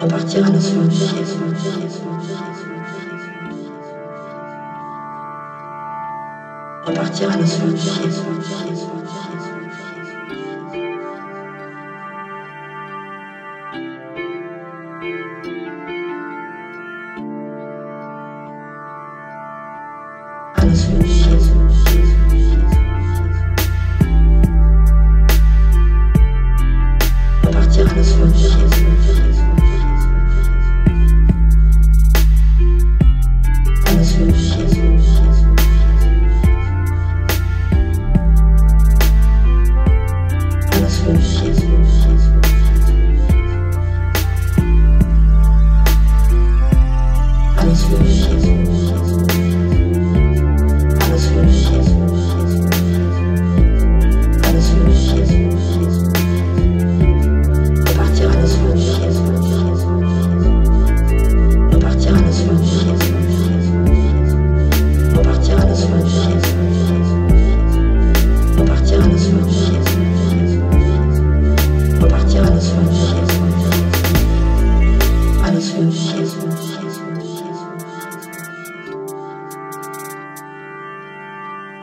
Repartir à l'insolution. Repartir à l'insolution. À l'insolution. Repartir à l'insolution.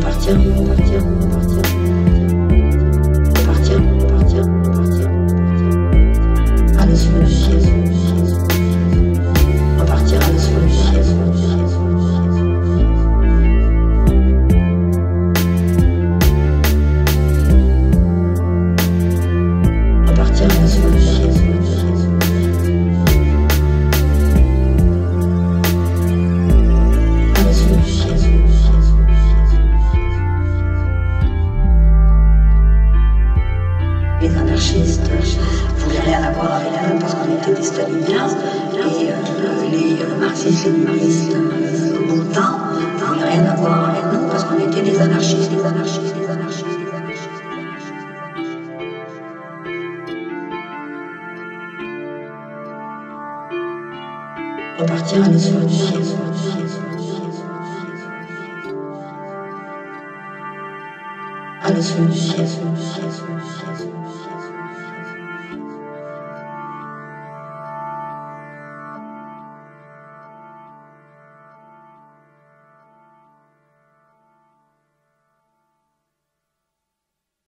Repartir, repartir, repartir. Les anarchistes voulaient rien avoir avec nous parce qu'on était des staliniens et euh, les euh, marxistes-léninistes euh, au bon temps voulaient rien avoir avec nous parce qu'on était des anarchistes, des anarchistes, des anarchistes, des anarchistes. des Repartir à l'insolution. À l'insolution.